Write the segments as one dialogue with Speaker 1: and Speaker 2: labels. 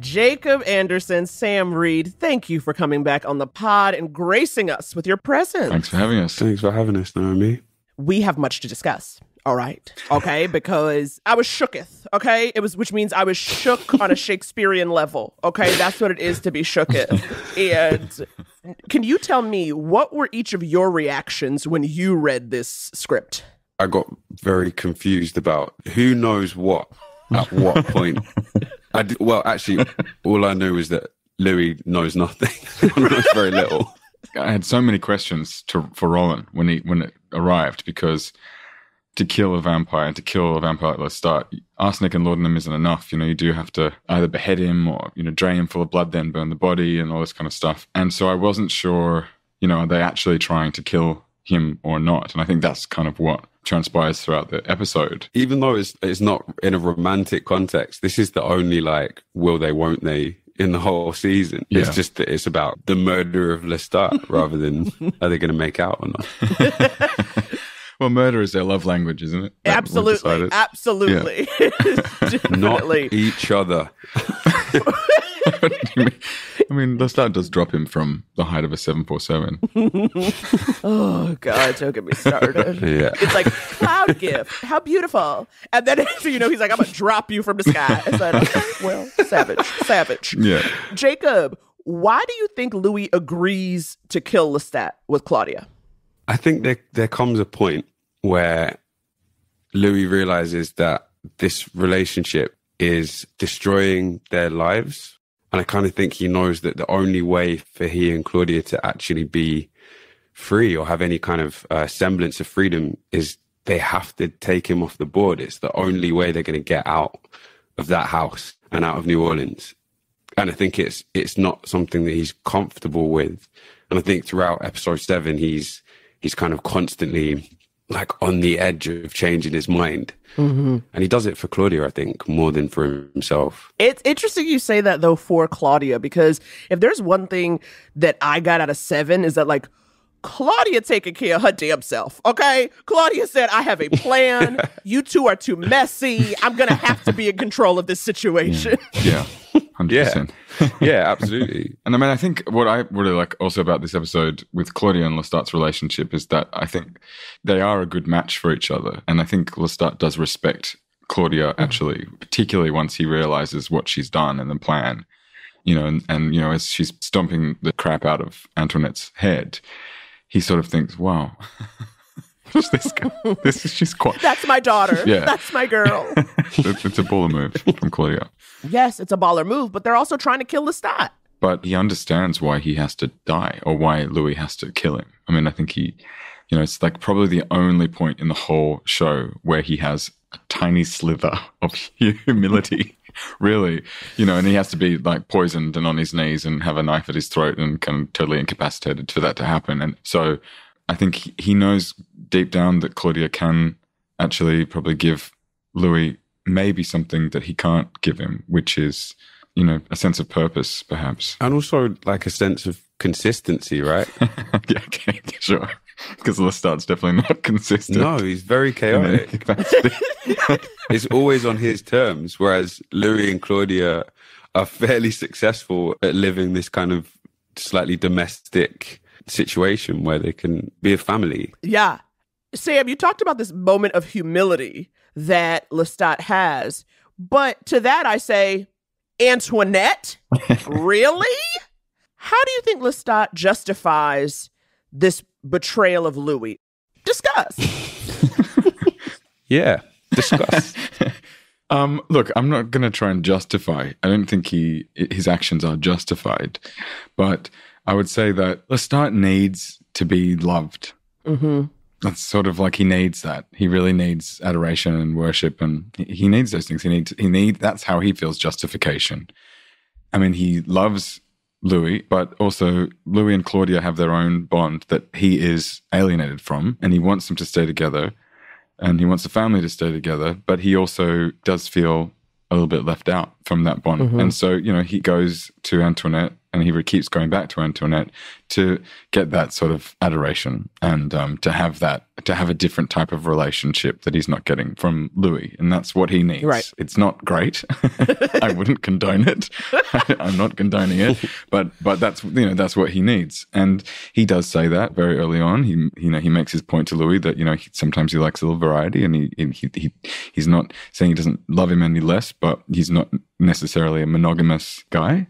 Speaker 1: Jacob Anderson, Sam Reid, thank you for coming back on the pod and gracing us with your presence.
Speaker 2: Thanks for having us.
Speaker 3: Thanks for having us, Naomi.
Speaker 1: We have much to discuss. All right. Okay. because I was shooketh. Okay. It was, which means I was shook on a Shakespearean level. Okay. That's what it is to be shooketh. and can you tell me what were each of your reactions when you read this script?
Speaker 3: I got very confused about who knows what at what point. I did, well, actually, all I knew is that Louis knows nothing. knows very little.
Speaker 2: I had so many questions to, for Rolin when he when it arrived because to kill a vampire and to kill a vampire at the start, arsenic and laudanum isn't enough. You know, you do have to either behead him or, you know, drain him full of blood, then burn the body and all this kind of stuff. And so I wasn't sure, you know, are they actually trying to kill him or not? And I think that's kind of what transpires throughout the episode.
Speaker 3: Even though it's it's not in a romantic context, this is the only like will they, won't they in the whole season. Yeah. It's just that it's about the murder of Lestat rather than are they going to make out or not.
Speaker 2: Well, murder is their love language, isn't it?
Speaker 1: That absolutely. Absolutely.
Speaker 3: Yeah. Not each other.
Speaker 2: I mean, Lestat does drop him from the height of a 747.
Speaker 1: oh, God, don't get me started.
Speaker 3: yeah.
Speaker 1: It's like, cloud gift. How beautiful. And then, you know, he's like, I'm going to drop you from the sky. I said, well, savage, savage.
Speaker 2: Yeah.
Speaker 1: Jacob, why do you think Louis agrees to kill Lestat with Claudia?
Speaker 3: I think there there comes a point where Louis realizes that this relationship is destroying their lives. And I kind of think he knows that the only way for he and Claudia to actually be free or have any kind of uh, semblance of freedom is they have to take him off the board. It's the only way they're going to get out of that house and out of New Orleans. And I think it's it's not something that he's comfortable with. And I think throughout episode seven, he's he's kind of constantly like on the edge of changing his mind. Mm-hmm. And he does it for Claudia, I think, more than for himself.
Speaker 1: It's interesting you say that though for Claudia, because if there's one thing that I got out of seven is that like Claudia taking care of her damn self. Okay. Claudia said, I have a plan. you two are too messy. I'm gonna have to be in control of this situation.
Speaker 2: Yeah. yeah. 100%.
Speaker 3: Yeah, yeah absolutely.
Speaker 2: and I mean, I think what I really like also about this episode with Claudia and Lestat's relationship is that I think they are a good match for each other. And I think Lestat does respect Claudia mm-hmm. actually, particularly once he realizes what she's done and the plan. You know, and, and you know, as she's stomping the crap out of Antoinette's head, he sort of thinks, wow. this, this is just quite.
Speaker 1: That's my daughter. Yeah. That's my girl.
Speaker 2: it's, it's a baller move from Claudia.
Speaker 1: Yes, it's a baller move, but they're also trying to kill Lestat.
Speaker 2: But he understands why he has to die or why Louis has to kill him. I mean, I think he, you know, it's like probably the only point in the whole show where he has a tiny sliver of humility. really, you know, and he has to be like poisoned and on his knees and have a knife at his throat and kind of totally incapacitated for that to happen. And so I think he knows deep down that Claudia can actually probably give Louis maybe something that he can't give him, which is, you know, a sense of purpose, perhaps.
Speaker 3: And also like a sense of consistency, right?
Speaker 2: yeah, okay, sure. Because Lestat's definitely not consistent.
Speaker 3: No, he's very chaotic. it's always on his terms, whereas Louis and Claudia are fairly successful at living this kind of slightly domestic situation where they can be a family.
Speaker 1: Yeah. Sam, you talked about this moment of humility that Lestat has. But to that, I say, Antoinette? really? How do you think Lestat justifies this betrayal of Louis? Discuss.
Speaker 3: yeah, discuss.
Speaker 2: um, look, I'm not going to try and justify. I don't think he his actions are justified, but I would say that Lestat needs to be loved. Mm-hmm. That's sort of like he needs that. He really needs adoration and worship, and he needs those things. He needs. He need. That's how he feels justification. I mean, he loves Louis, but also Louis and Claudia have their own bond that he is alienated from, and he wants them to stay together, and he wants the family to stay together. But he also does feel a little bit left out from that bond, mm-hmm. and so you know he goes to Antoinette and he keeps going back to Antoinette to get that sort of adoration and um, to have that to have a different type of relationship that he's not getting from Louis, and that's what he needs.
Speaker 1: Right.
Speaker 2: It's not great. I wouldn't condone it. I'm not condoning it, but but that's you know that's what he needs, and he does say that very early on. He you know he makes his point to Louis that you know he, sometimes he likes a little variety, and he, he he he's not saying he doesn't love him any less, but he's not necessarily a monogamous guy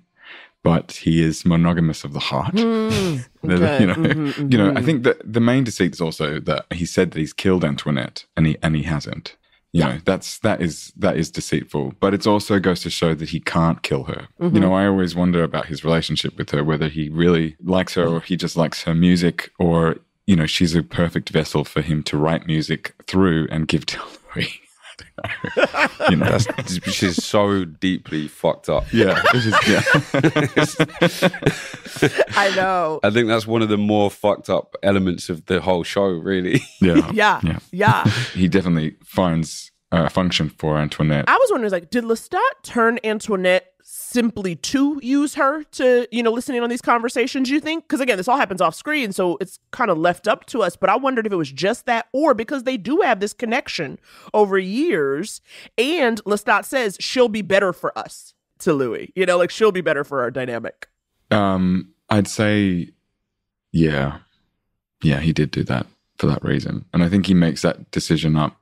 Speaker 2: but he is monogamous of the heart.
Speaker 1: Mm, okay.
Speaker 2: you know,
Speaker 1: Mhm,
Speaker 2: you know. I
Speaker 1: mhm.
Speaker 2: think that the main deceit is also that he said that he's killed Antoinette, and he and he hasn't. You know, that's that is that is deceitful. But it also goes to show that he can't kill her.
Speaker 1: Mm-hmm.
Speaker 2: You know, I always wonder about his relationship with her, whether he really likes her or he just likes her music, or you know, she's a perfect vessel for him to write music through and give to Louis. I you know,
Speaker 3: That's which is so deeply fucked up.
Speaker 2: yeah, it's just, yeah.
Speaker 1: I know.
Speaker 3: I think that's one of the more fucked up elements of the whole show, really.
Speaker 2: yeah,
Speaker 1: Yeah.
Speaker 2: yeah.
Speaker 1: Yeah.
Speaker 2: He definitely finds a function for Antoinette.
Speaker 1: I was wondering, like, did Lestat turn Antoinette simply to use her to, you know, listen in on these conversations, you think? Because again, this all happens off screen, so it's kind of left up to us. But I wondered if it was just that, or because they do have this connection over years, and Lestat says she'll be better for us to Louis. You know, like she'll be better for our dynamic.
Speaker 2: Um, I'd say, yeah, yeah, he did do that for that reason, and I think he makes that decision up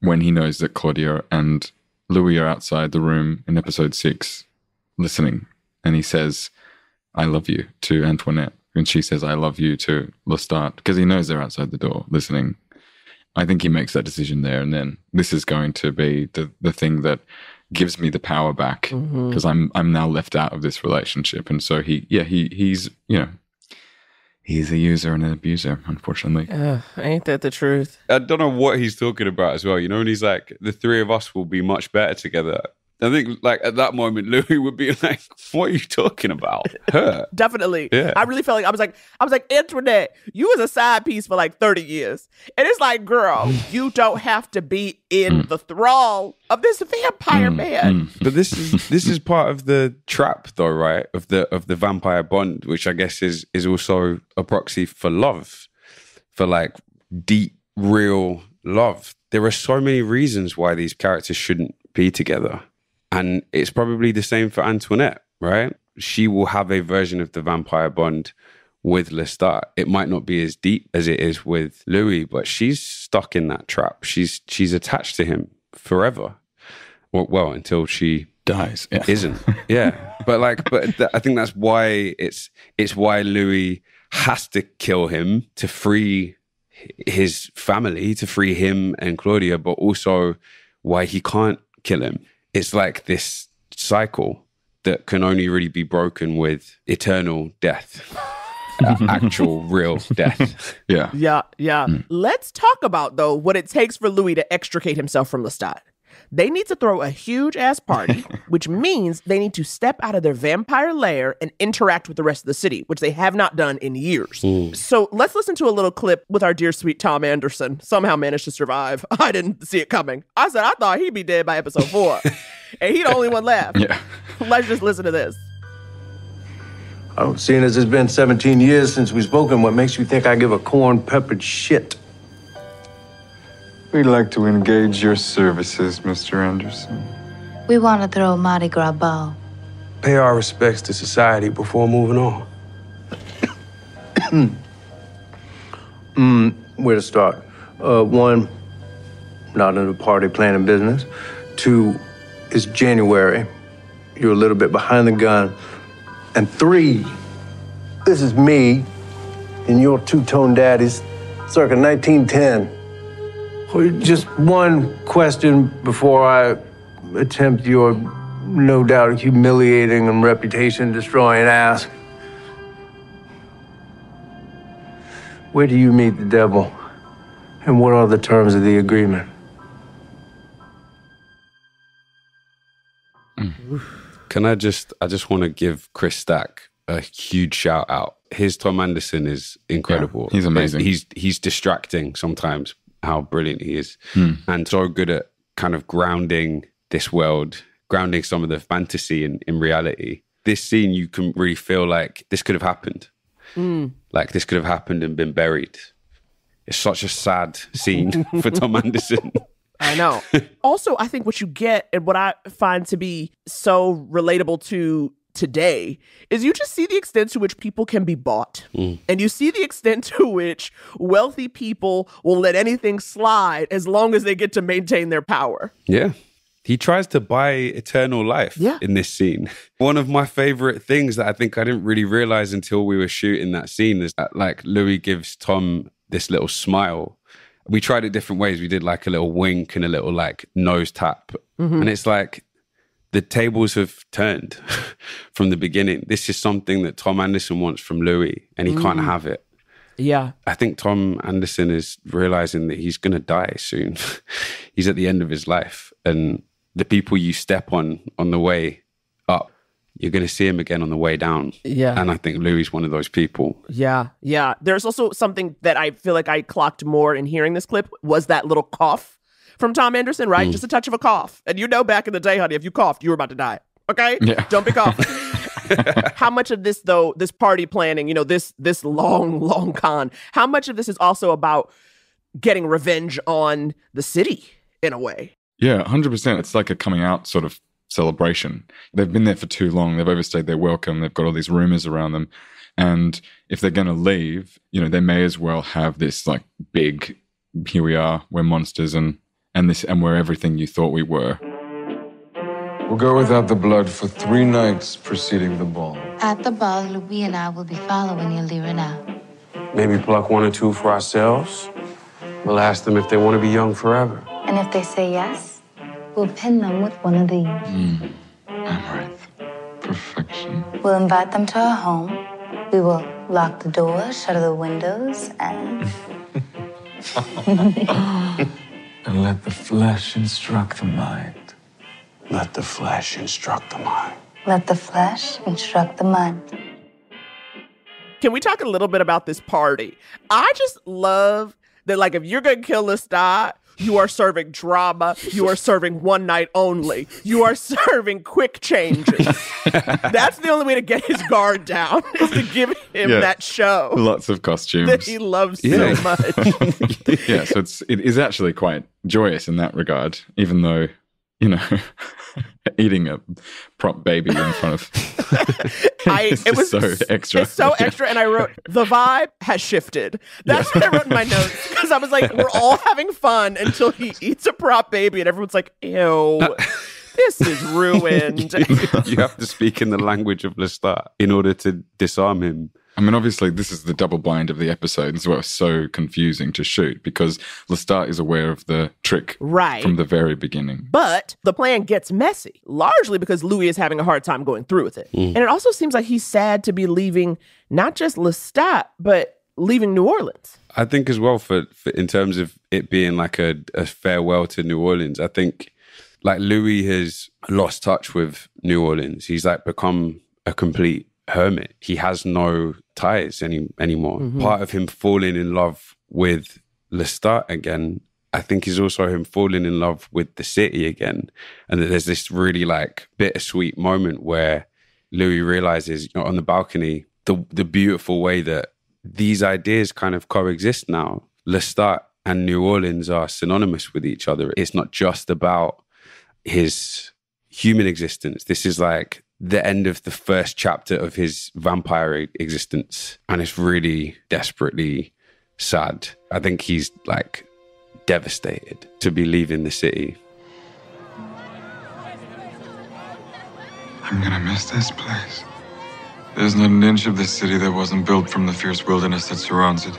Speaker 2: when he knows that Claudia and Louis are outside the room in episode six, listening, and he says, "I love you" to Antoinette, and she says, "I love you" to Lestat because he knows they're outside the door listening. I think he makes that decision there, and then this is going to be the the thing that gives me the power back
Speaker 1: Mm-hmm.
Speaker 2: because I'm I'm now left out of this relationship, and so he yeah he he's you know he's a user and an abuser, unfortunately.
Speaker 1: Ugh, ain't that the truth?
Speaker 3: I don't know what he's talking about as well. You know, and he's like, the three of us will be much better together. I think, like, at that moment, Louis would be like, what are you talking about? Her.
Speaker 1: Definitely.
Speaker 3: Yeah.
Speaker 1: I really felt like I was like, I was like, Antoinette, you was a side piece for like 30 years. And it's like, girl, you don't have to be in mm. the thrall of this vampire mm, man. Mm.
Speaker 3: But this is this is part of the trap, though, right? Of the of the vampire bond, which I guess is is also a proxy for love, for like deep, real love. There are so many reasons why these characters shouldn't be together, and it's probably the same for Antoinette, right? She will have a version of the vampire bond with Lestat. It might not be as deep as it is with Louis, but she's stuck in that trap. She's she's attached to him forever. Well, well until she
Speaker 2: Dies. Yeah.
Speaker 3: isn't. Yeah, but like, but th- I think that's why it's it's why Louis has to kill him to free his family, to free him and Claudia, but also why he can't kill him. It's like this cycle that can only really be broken with eternal death, uh, actual real death.
Speaker 2: yeah.
Speaker 1: Yeah, yeah. Hmm. Let's talk about though what it takes for Louis to extricate himself from Lestat. They need to throw a huge ass party, which means they need to step out of their vampire lair and interact with the rest of the city, which they have not done in years. Hmm. So let's listen to a little clip with our dear sweet Tom Anderson. Somehow managed to survive. I didn't see it coming. I said I thought he'd be dead by episode four, and he the only one left.
Speaker 2: Yeah.
Speaker 1: Let's just listen to this.
Speaker 4: Oh, seeing as it's been 17 years since we've spoken, what makes you think I give a corn peppered shit?
Speaker 5: We'd like to engage your services, Mr. Anderson.
Speaker 6: We want to throw a Mardi Gras ball.
Speaker 4: Pay our respects to society before moving on. mm, where to start? Uh, one, not in the party planning business. Two, it's January. You're a little bit behind the gun. And three, this is me and your two tone daddies circa 1910. Well, Just one question before I attempt your no doubt humiliating and reputation destroying ask. Where do you meet the devil? And what are the terms of the agreement? Hmm.
Speaker 3: Can I just? I just want to give Chris Stack a huge shout out. His Tom Anderson is incredible.
Speaker 2: Yeah, he's amazing.
Speaker 3: He's he's distracting sometimes. How brilliant he is,
Speaker 2: Hmm.
Speaker 3: and so good at kind of grounding this world, grounding some of the fantasy in in reality. this scene, you can really feel like this could have happened. Like this could have happened and been buried. It's such a sad scene for Tom Anderson.
Speaker 1: I know. also, I think what you get and what I find to be so relatable to today is you just see the extent to which people can be bought. Mm. And you see the extent to which wealthy people will let anything slide as long as they get to maintain their power.
Speaker 3: Yeah. He tries to buy eternal life
Speaker 1: Yeah.
Speaker 3: in this scene. One of my favorite things that I think I didn't really realize until we were shooting that scene is that like Louis gives Tom this little smile. We tried it different ways. We did like a little wink and a little like nose tap. Mm-hmm. And it's like the tables have turned from the beginning. This is something that Tom Anderson wants from Louis and he can't mm. have it.
Speaker 1: Yeah.
Speaker 3: I think Tom Anderson is realizing that he's going to die soon. he's at the end of his life, and the people you step on on the way up, you're going to see him again on the way down.
Speaker 1: Yeah.
Speaker 3: and I think Louis is one of those people.
Speaker 1: Yeah, yeah. There's also something that I feel like I clocked more in hearing this clip was that little cough from Tom Anderson, right? Mm. Just a touch of a cough. And you know back in the day, honey, if you coughed, you were about to die. Okay?
Speaker 2: Yeah.
Speaker 1: Don't be coughing. how much of this though, this party planning, you know, this this long, long con, how much of this is also about getting revenge on the city in a way?
Speaker 2: Yeah, 100%. It's like a coming out sort of celebration. They've been there for too long. They've overstayed their welcome. They've got all these rumors around them. And if they're going to leave, you know, they may as well have this like big, here we are, we're monsters and, and this, and we're everything you thought we were.
Speaker 5: We'll go without the blood for three nights preceding the ball.
Speaker 6: At the ball, Louis and I will be following you, Lirina.
Speaker 7: Maybe pluck one or two for ourselves. We'll ask them if they want to be young forever.
Speaker 6: And if they say yes, we'll pin them with one of these. Hmm.
Speaker 5: Amaranth. Perfection.
Speaker 6: We'll invite them to our home. We will lock the door, shutter the windows, and
Speaker 5: And let the flesh instruct the mind.
Speaker 7: Let the flesh instruct the mind.
Speaker 6: let the flesh instruct the mind.
Speaker 1: Can we talk a little bit about this party? I just love that, like, if you're gonna kill Lestat, you are serving drama. You are serving one night only. You are serving quick changes. That's the only way to get his guard down is to give him
Speaker 2: Yeah.
Speaker 1: that show
Speaker 2: Lots of costumes.
Speaker 1: that he loves
Speaker 3: Yeah.
Speaker 1: so much.
Speaker 2: yeah, so it's it is actually quite joyous in that regard, even though you know eating a prop baby in front of
Speaker 1: I, it was
Speaker 2: so extra.
Speaker 1: It's so extra, and I wrote the vibe has shifted. That's what I wrote in my notes because I was like, we're all having fun until he eats a prop baby, and everyone's like, ew, uh, this is ruined.
Speaker 3: you have to speak in the language of Lestat in order to disarm him.
Speaker 2: I mean, obviously, this is the double blind of the episode. This is why it's so confusing to shoot because Lestat is aware of the trick
Speaker 1: Right.
Speaker 2: from the very beginning.
Speaker 1: But the plan gets messy, largely because Louis is having a hard time going through with it. Mm. And it also seems like he's sad to be leaving not just Lestat, but leaving New Orleans.
Speaker 3: I think as well for, for in terms of it being like a, a farewell to New Orleans. I think like Louis has lost touch with New Orleans. He's like become a complete hermit. He has no ties any anymore. Mm-hmm. Part of him falling in love with Lestat again, I think is also him falling in love with the city again. And that there's this really like bittersweet moment where Louis realizes you know, on the balcony the the beautiful way that these ideas kind of coexist now. Lestat and New Orleans are synonymous with each other. It's not just about his human existence. This is like the end of the first chapter of his vampire existence. And it's really desperately sad. I think he's like devastated to be leaving the city.
Speaker 5: I'm gonna miss this place. There's not an inch of this city that wasn't built from the fierce wilderness that surrounds it.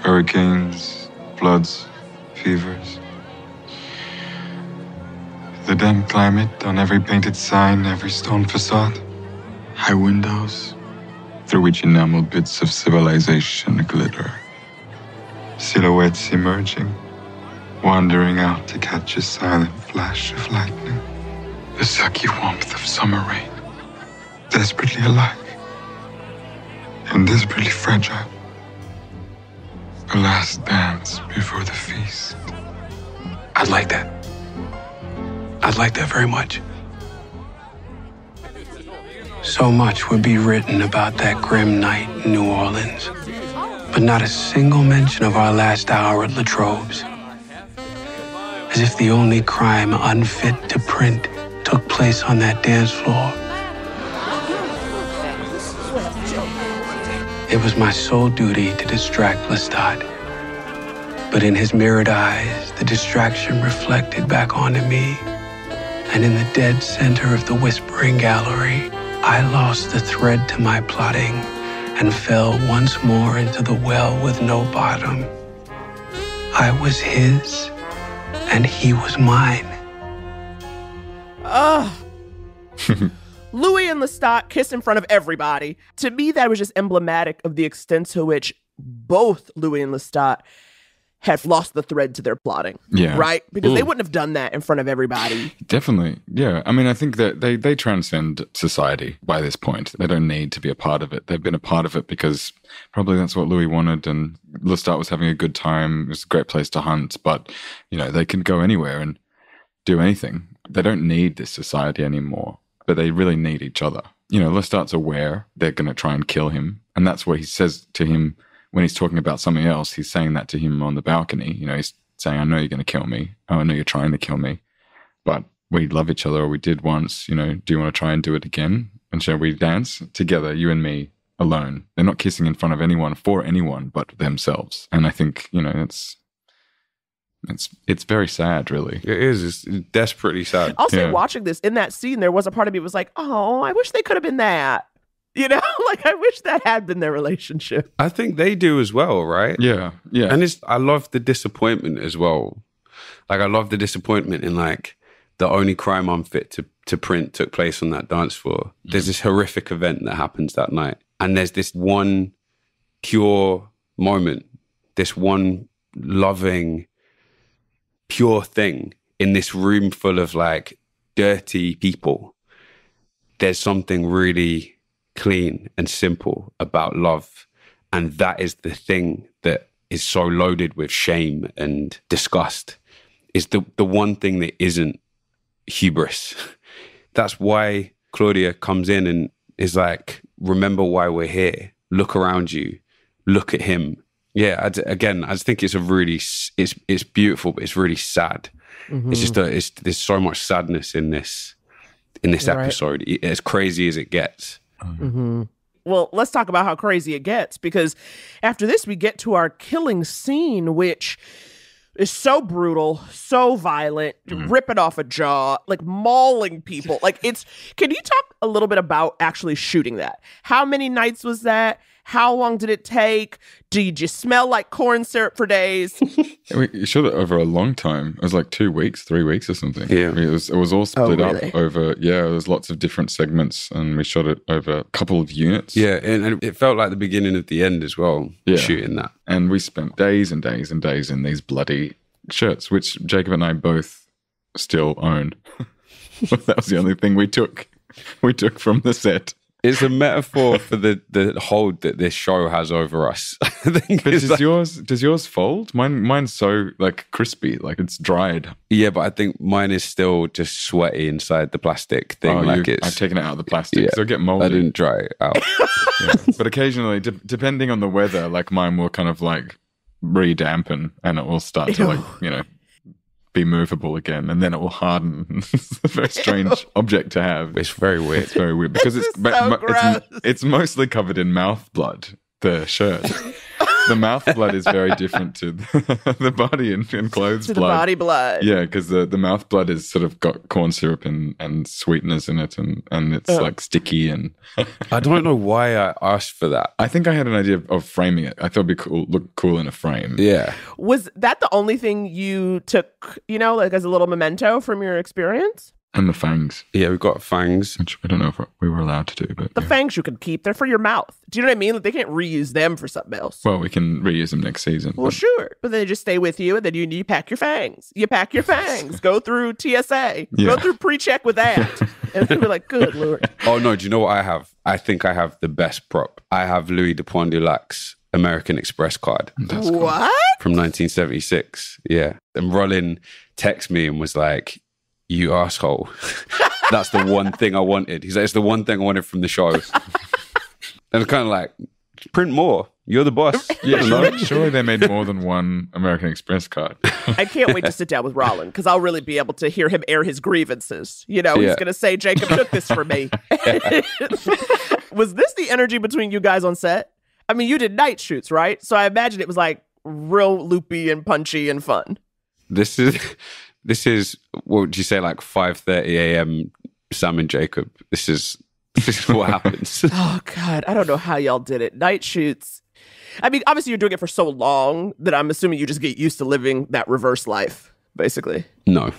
Speaker 5: Hurricanes, floods, fevers. The damp climate on every painted sign, every stone facade. High windows, through which enameled bits of civilization glitter. Silhouettes emerging, wandering out to catch a silent flash of lightning. The sucky warmth of summer rain. Desperately alive. And desperately fragile. A last dance before the feast.
Speaker 7: I'd like that. I'd like that very much. So much would be written about that grim night in New Orleans, but not a single mention of our last hour at Latrobe's. As if the only crime unfit to print took place on that dance floor. It was my sole duty to distract Lestat. But in his mirrored eyes, the distraction reflected back onto me. And in the dead center of the whispering gallery, I lost the thread to my plotting and fell once more into the well with no bottom. I was his, and he was mine.
Speaker 1: Ugh. Louis and Lestat kiss in front of everybody. To me, that was just emblematic of the extent to which both Louis and Lestat had lost the thread to their plotting.
Speaker 2: Yeah.
Speaker 1: Right? Because they wouldn't have done that in front of everybody.
Speaker 2: Definitely. Yeah. I mean, I think that they, they transcend society by this point. They don't need to be a part of it. They've been a part of it because probably that's what Louis wanted. And Lestat was having a good time. It was a great place to hunt. But, you know, they can go anywhere and do anything. They don't need this society anymore, but they really need each other. You know, Lestat's aware they're going to try and kill him. And that's what he says to him when he's talking about something else. He's saying that to him on the balcony. You know, he's saying, I know you're going to kill me. Oh, I know you're trying to kill me but we love each other or we did once you know do you want to try and do it again and shall we dance together you and me alone they're not kissing in front of anyone for anyone but themselves and i think you know it's it's it's very sad really
Speaker 3: It is. It's desperately sad.
Speaker 1: I'll say,
Speaker 2: Yeah.
Speaker 1: watching this in that scene, there was a part of me was like, oh, I wish they could have been that. You know, like I wish that had been their relationship.
Speaker 3: I think they do as well, right?
Speaker 2: yeah yeah
Speaker 3: And it's I love the disappointment as well. Like I love the disappointment in like the only crime unfit to to print took place on that dance floor. There's mm-hmm. this horrific event that happens that night, and there's this one pure moment, this one loving, pure thing in this room full of like dirty people. There's something really clean and simple about love. And that is the thing that is so loaded with shame and disgust. Is the, the one thing that isn't hubris. That's why Claudia comes in and is like, remember why we're here. Look around you. Look at him. Yeah, I d again, I just think it's a really, it's it's beautiful, but it's really sad. It's just mm-hmm. a, it's there's so much sadness in this, in this
Speaker 1: Right.
Speaker 3: episode. As crazy as it gets. Oh, mm-hmm.
Speaker 1: Well, let's talk about how crazy it gets because after this, we get to our killing scene, which is so brutal, so violent, mm-hmm. ripping off a jaw, like mauling people. Like it's. Can you talk a little bit about actually shooting that? How many nights was that? How long did it take? Did you smell like corn syrup for days?
Speaker 2: we shot it over a long time it was like two weeks three weeks or something
Speaker 3: Yeah.
Speaker 2: it was it was all oh, split
Speaker 1: really?
Speaker 2: up over yeah there's lots of different segments and we shot it over a couple of units
Speaker 3: Yeah, and, and it felt like the beginning of the end as well.
Speaker 2: Yeah.
Speaker 3: Shooting that.
Speaker 2: and we spent days and days and days in these bloody shirts, which Jacob and I both still own. that was the only thing we took. We took from the set.
Speaker 3: It's a metaphor for the the hold that this show has over us. I think
Speaker 2: But does
Speaker 3: like-
Speaker 2: yours does yours fold? Mine mine's so like crispy, like it's dried.
Speaker 3: yeah, but I think mine is still just sweaty inside the plastic thing.
Speaker 2: oh,
Speaker 3: like
Speaker 2: you,
Speaker 3: it's.
Speaker 2: I've taken it out of the plastic,
Speaker 3: Yeah.
Speaker 2: so it get
Speaker 3: I
Speaker 2: moldy.
Speaker 3: didn't dry it out.
Speaker 2: Yeah. But occasionally, de- depending on the weather, like mine will kind of like re-dampen, and it will start to like you know be movable again, and then it will harden. it's a very strange object to have.
Speaker 3: it's very weird.
Speaker 2: It's very weird because
Speaker 1: This
Speaker 2: it's,
Speaker 1: so
Speaker 2: mo-
Speaker 1: gross.
Speaker 2: it's it's mostly covered in mouth blood. The shirt, the mouth blood is very different to the, the body and, and clothes
Speaker 1: to the
Speaker 2: blood.
Speaker 1: body blood.
Speaker 2: Yeah, because the, the mouth blood is sort of got corn syrup and, and sweeteners in it, and, and it's
Speaker 1: Oh.
Speaker 2: like sticky. And
Speaker 3: I don't know why I asked for that.
Speaker 2: I think I had an idea of, of framing it. I thought it'd be cool, look cool in a frame.
Speaker 3: Yeah,
Speaker 1: Was that the only thing you took, you know, like as a little memento from your experience?
Speaker 2: And the fangs,
Speaker 3: yeah, we've got fangs.
Speaker 2: which I don't know if we were allowed to do, but
Speaker 1: The
Speaker 2: yeah.
Speaker 1: fangs you can keep, they're for your mouth. Do you know what I mean? Like they can't reuse them for something else.
Speaker 2: well, we can reuse them next season.
Speaker 1: Well,
Speaker 2: but-
Speaker 1: sure. But then they just stay with you and then you, you pack your fangs. You pack your fangs. Go through TSA. Go through pre check with that. and you'll be like, good lord.
Speaker 3: Oh no, do you know what I have? I think I have the best prop. I have Louis de Pointe du Lac's American Express card
Speaker 2: That's cool.
Speaker 1: What?
Speaker 3: from 1976. Yeah, and Rolin texted me and was like, you asshole. That's the one thing I wanted. He's like, it's the one thing I wanted from the show. and I'm kind of like, print more. You're the boss.
Speaker 2: Yeah,
Speaker 3: You know?
Speaker 2: surely, surely they made more than one American Express card.
Speaker 1: I can't wait to sit down with Rolin because I'll really be able to hear him air his grievances. You know, he's going to say, Jacob took this for me. was this the energy between you guys on set? I mean, you did night shoots, right? So I imagine it was like real loopy and punchy and fun.
Speaker 3: This is this is what would you say like 5:30 a.m. Sam and Jacob. This is this is what happens.
Speaker 1: Oh, God. I don't know how y'all did it. Night shoots. I mean, obviously, you're doing it for so long that I'm assuming you just get used to living that reverse life, basically.
Speaker 3: no.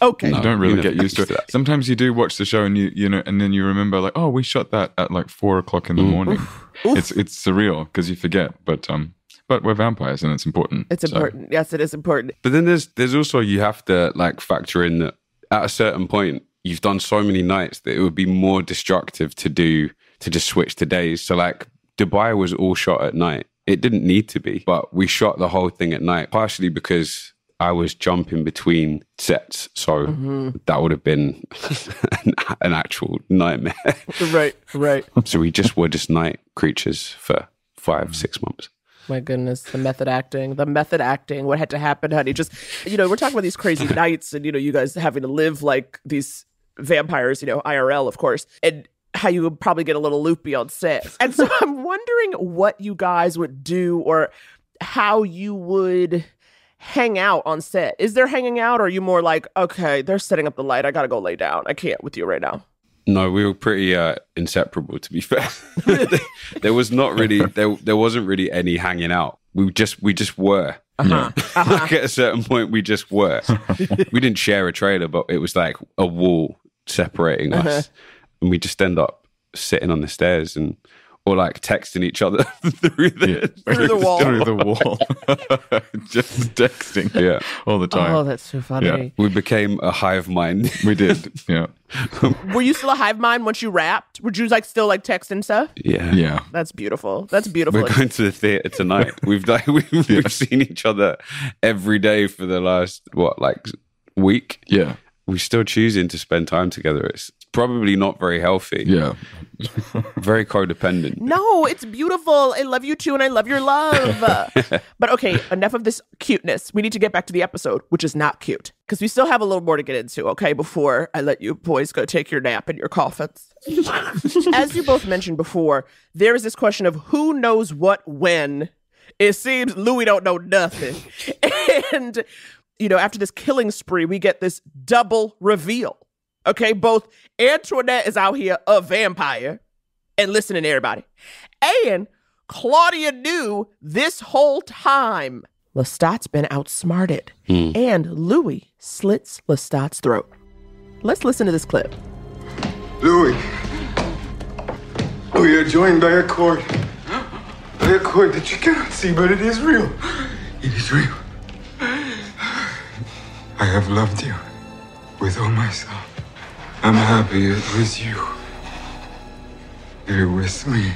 Speaker 1: Okay.
Speaker 3: No.
Speaker 2: You don't really
Speaker 3: you
Speaker 2: get used to it.
Speaker 3: that.
Speaker 2: Sometimes you do watch the show and you you know and then you remember like oh we shot that at like four o'clock in the morning. It's it's surreal because you forget, but um but we're vampires and it's important.
Speaker 1: It's
Speaker 2: So-
Speaker 1: important. Yes, it is important.
Speaker 3: But then there's there's also you have to like factor in that at a certain point you've done so many nights that it would be more destructive to do to just switch to days. So like Dubai was all shot at night. It didn't need to be, but we shot the whole thing at night, partially because I was jumping between sets. So mm-hmm. that would have been an, an actual nightmare.
Speaker 1: Right, right.
Speaker 3: so we just were just night creatures for five, six months.
Speaker 1: My goodness, the method acting, the method acting, what had to happen, honey. Just, you know, we're talking about these crazy nights and, you know, you guys having to live like these vampires, you know, IRL, of course, and how you would probably get a little loopy on set. And so I'm wondering what you guys would do or how you would hang out on set. Is there hanging out or are you more like, okay, they're setting up the light. I got to go lay down. I can't with you right now.
Speaker 3: No, we were pretty uh, inseparable. To be fair, there was not really there. There wasn't really any hanging out. We just we just were. Uh-huh. Uh-huh. like at a certain point, we just were. we didn't share a trailer, but it was like a wall separating uh-huh. us, and we just end up sitting on the stairs and or like texting each other through the
Speaker 1: Through the wall.
Speaker 2: Through the wall. Just texting.
Speaker 3: Yeah.
Speaker 2: All the time.
Speaker 1: Oh, that's so funny.
Speaker 2: Yeah.
Speaker 3: We became a hive mind.
Speaker 2: we did. Yeah.
Speaker 1: Were you still a hive mind once you wrapped? Would you like still like text and stuff?
Speaker 3: yeah.
Speaker 2: Yeah.
Speaker 1: That's beautiful. That's beautiful.
Speaker 3: We're going to the theater tonight. We've like we've, we've seen each other every day for the last what like week.
Speaker 2: Yeah.
Speaker 3: We're still choosing to spend time together. It's probably not very healthy.
Speaker 2: Yeah.
Speaker 3: Very codependent.
Speaker 1: no, it's beautiful. I love you too, and I love your love. but okay, enough of this cuteness. We need to get back to the episode, which is not cute, because we still have a little more to get into. Okay, before I let you boys go take your nap in your coffins. As you both mentioned before, there is this question of who knows what when. It seems Louis don't know nothing, and you know after this killing spree, we get this double reveal. Okay, both Antoinette is out here a vampire and listening to everybody. And Claudia knew this whole time Lestat's been outsmarted. Hmm. And Louis slits Lestat's throat. Let's listen to this clip.
Speaker 8: Louis. Louis, you're joined by a cord. By a cord that you cannot see, but it is real. It is real.
Speaker 5: I have loved you with all myself. I'm happy it was you. You're with me.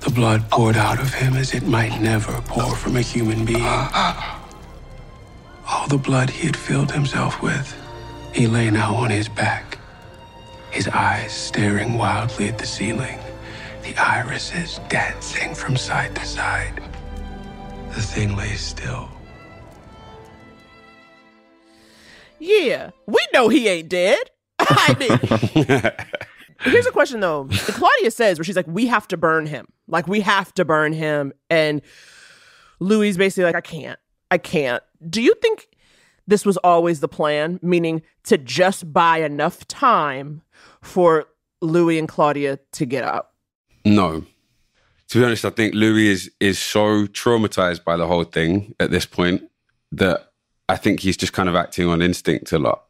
Speaker 7: The blood poured out of him as it might never pour from a human being. All the blood he had filled himself with, he lay now on his back, his eyes staring wildly at the ceiling, the irises dancing from side to side. The thing lay still.
Speaker 1: Yeah, we know he ain't dead. I mean, here's a question though. Claudia says where she's like, we have to burn him. Like, we have to burn him. And Louis basically like, I can't. I can't. Do you think this was always the plan? Meaning to just buy enough time for Louis and Claudia to get out?
Speaker 3: No. To be honest, I think Louis is is so traumatized by the whole thing at this point that I think he's just kind of acting on instinct a lot.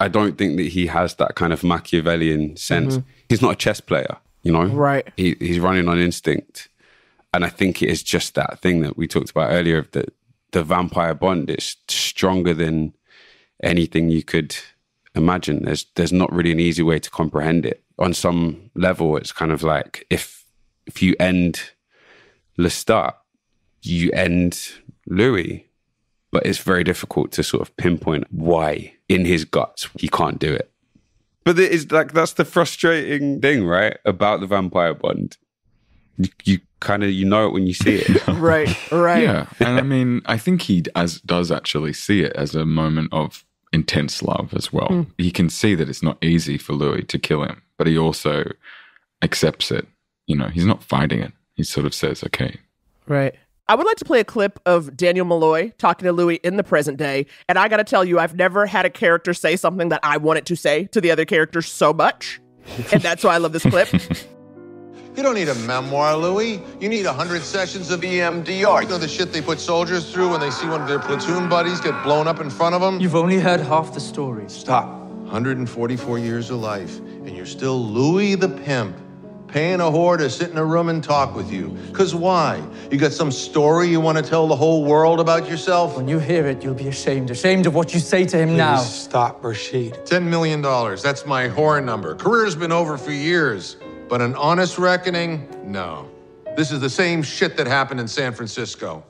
Speaker 3: I don't think that he has that kind of Machiavellian sense. Mm-hmm. He's not a chess player, you know?
Speaker 1: Right.
Speaker 3: He, he's running on instinct. And I think it is just that thing that we talked about earlier of the, the vampire bond. It's stronger than anything you could imagine. There's there's not really an easy way to comprehend it. On some level, it's kind of like if if you end Lestat, you end Louis. But it's very difficult to sort of pinpoint why in his guts he can't do it. But it is like that's the frustrating thing, right? About the vampire bond. You, you kind of you know it when you see it.
Speaker 1: right, right.
Speaker 2: Yeah, and I mean, I think he as does actually see it as a moment of intense love as well.
Speaker 1: Mm.
Speaker 2: He can see that it's not easy for Louis to kill him, but he also accepts it. You know, he's not fighting it. He sort of says, "Okay,
Speaker 1: Right. I would like to play a clip of Daniel Malloy talking to Louis in the present day. And I got to tell you, I've never had a character say something that I wanted to say to the other character so much. And that's why I love this clip.
Speaker 9: You don't need a memoir, Louis. You need 100 sessions of EMDR. You know the shit they put soldiers through when they see one of their platoon buddies get blown up in front of them?
Speaker 10: You've only heard half the story.
Speaker 9: Stop. 144 years of life, and you're still Louis the pimp, paying a whore to sit in a room and talk with you. Because why? You got some story you want to tell the whole world about yourself?
Speaker 10: When you hear it, you'll be ashamed. Ashamed of what you say to him now.
Speaker 9: Please stop, Rashid. $10 million. That's my whore number. Career's been over for years, but an honest reckoning? No. This is the same shit that happened in San Francisco.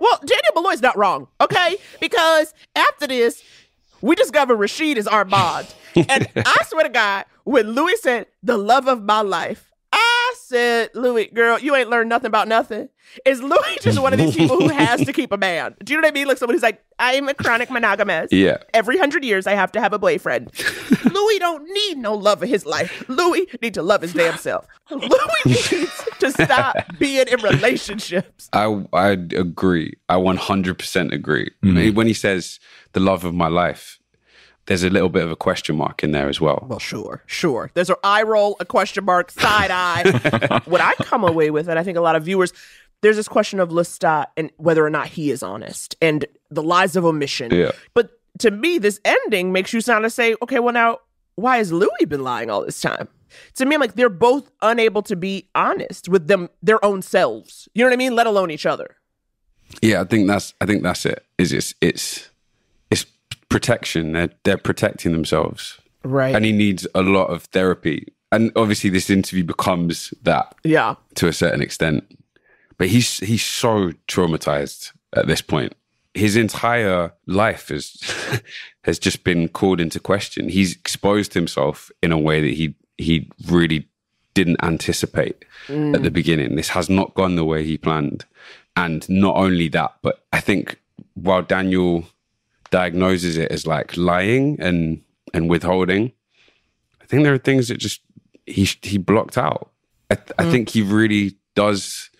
Speaker 1: Well, Daniel Malloy's not wrong, okay? Because after this, we discover Rashid is Armand. And I swear to God, when Louis said, the love of my life, I said, Louis, girl, you ain't learned nothing about nothing. Is Louis just one of these people who has to keep a man? Do you know what I mean? Like someone who's like, I'm a chronic monogamous.
Speaker 3: Yeah.
Speaker 1: Every hundred years, I have to have a boyfriend. Louis don't need no love of his life. Louis need to love his damn self. Louis needs to stop being in relationships.
Speaker 3: I I agree. I 100% agree. Mm-hmm. When he says the love of my life, there's a little bit of a question mark in there as well.
Speaker 1: Well, sure, sure. There's an eye roll, a question mark, side eye. what I come away with, and I think a lot of viewers, there's this question of Lestat and whether or not he is honest and the lies of omission.
Speaker 3: Yeah.
Speaker 1: But to me, this ending makes you sound to say, okay, well now, why has Louis been lying all this time? To me, I'm like they're both unable to be honest with them their own selves. You know what I mean? Let alone each other.
Speaker 3: Yeah, I think that's I think that's it. Is it's it's it's protection. They're they're protecting themselves.
Speaker 1: Right.
Speaker 3: And he needs a lot of therapy. And obviously this interview becomes that
Speaker 1: Yeah.
Speaker 3: to a certain extent. But he's he's so traumatized at this point. His entire life has has just been called into question. He's exposed himself in a way that he he really didn't anticipate at the mm. beginning. This has not gone the way he planned. And not only that, but I think while Daniel diagnoses it as like lying and and withholding, I think there are things that just he he blocked out. I, I mm. think he really does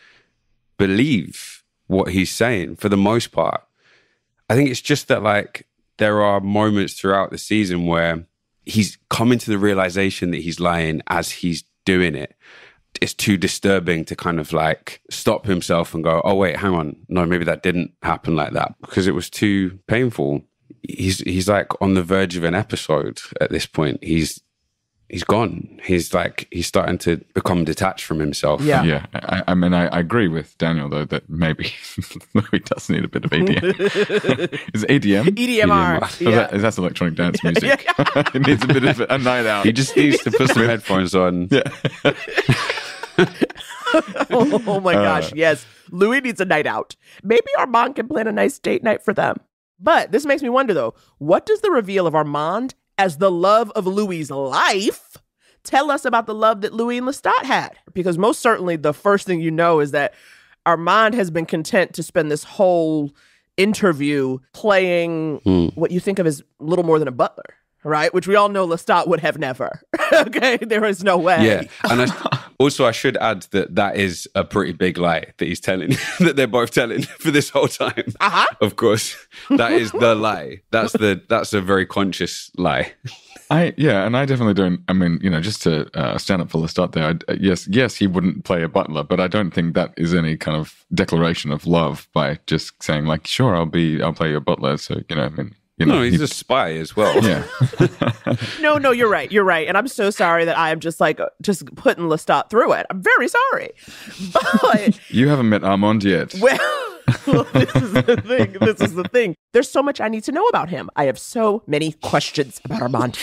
Speaker 3: believe what he's saying for the most part. I think it's just that like there are moments throughout the season where he's coming to the realization that he's lying as he's doing it. It's too disturbing to kind of like stop himself and go, oh wait, hang on, no, maybe that didn't happen like that because it was too painful. He's he's like on the verge of an episode at this point. He's he's gone. He's like he's starting to become detached from himself.
Speaker 2: Yeah, I, I mean, I, I agree with Daniel though that maybe Louis does need a bit of EDM. Is it EDM?
Speaker 1: EDMR,
Speaker 2: Oh,
Speaker 1: yeah.
Speaker 2: that- that's electronic dance music. it needs a bit of a night out.
Speaker 3: He just needs to put some headphones on.
Speaker 2: Yeah.
Speaker 1: oh my gosh,
Speaker 2: Uh.
Speaker 1: yes. Louis needs a night out. Maybe Armand can plan a nice date night for them. But this makes me wonder though, what does the reveal of Armand as the love of Louis's life tell us about the love that Louis and Lestat had? Because most certainly the first thing you know is that Armand has been content to spend this whole interview playing
Speaker 3: Hmm.
Speaker 1: what you think of as little more than a butler. Right, which we all know Lestat would have never. okay, there is no way.
Speaker 3: Yeah, and I, also I should add that that is a pretty big lie that he's telling, that they're both telling for this whole time.
Speaker 1: Uh-huh.
Speaker 3: Of course, that is the lie. That's the that's a very conscious lie.
Speaker 2: I yeah, and I definitely don't. I mean, you know, just to uh, stand up for Lestat there. I, uh, yes, yes, he wouldn't play a butler, but I don't think that is any kind of declaration of love by just saying like, "Sure, I'll be, I'll play your butler." So you know, I mean, you know,
Speaker 3: no, he's
Speaker 2: he-
Speaker 3: a spy as well.
Speaker 2: yeah,
Speaker 1: No, no, you're right. You're right. And I'm so sorry that I am just like uh, just putting Lestat through it. I'm very sorry. But
Speaker 2: you haven't met Armand yet.
Speaker 1: well, this is the thing. This is the thing. There's so much I need to know about him. I have so many questions about Armand.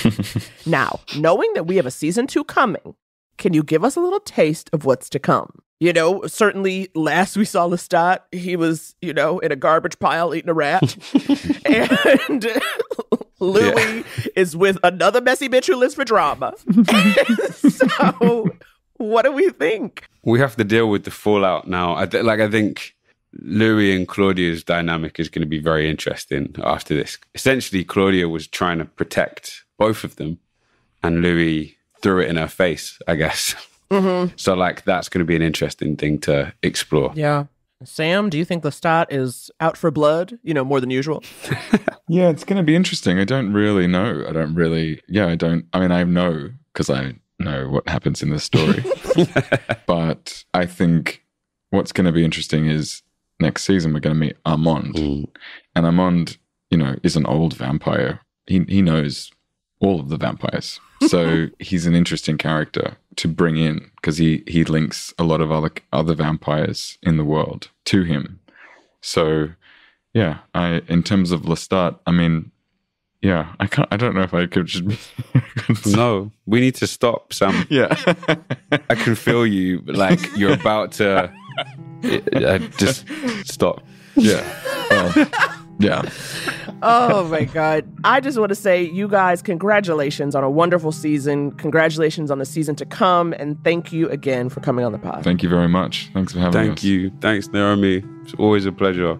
Speaker 1: now, knowing that we have a season two coming, can you give us a little taste of what's to come? You know, certainly last we saw Lestat, he was, you know, in a garbage pile eating a rat. and Louis is with another messy bitch who lives for drama. so, what do we think?
Speaker 3: We have to deal with the fallout now. I th- like. I think Louis and Claudia's dynamic is going to be very interesting after this. Essentially, Claudia was trying to protect both of them, and Louis threw it in her face. I guess.
Speaker 1: Mm-hmm.
Speaker 3: So, like, that's going to be an interesting thing to explore.
Speaker 1: Yeah. Sam, do you think the Lestat is out for blood, you know, more than usual?
Speaker 2: Yeah, it's going to be interesting. I don't really know. I don't really. Yeah, I don't. I mean, I know because I know what happens in the story. but I think what's going to be interesting is next season we're going to meet Armand, and Armand, you know, is an old vampire. He he knows all of the vampires, so he's an interesting character to bring in because he he links a lot of other other vampires in the world to him. So yeah, I in terms of Lestat, I mean, yeah, I can't. I don't know if I could just.
Speaker 3: no, we need to stop, Sam.
Speaker 2: Yeah,
Speaker 3: I can feel you. Like you're about to. Uh, just stop.
Speaker 2: Yeah. Well, yeah.
Speaker 1: oh my god i just want to say you guys congratulations on a wonderful season congratulations on the season to come and thank you again for coming on the pod
Speaker 2: Thank you very much. Thanks for having us.
Speaker 3: Thank you. Thanks, Naomi. It's always a pleasure.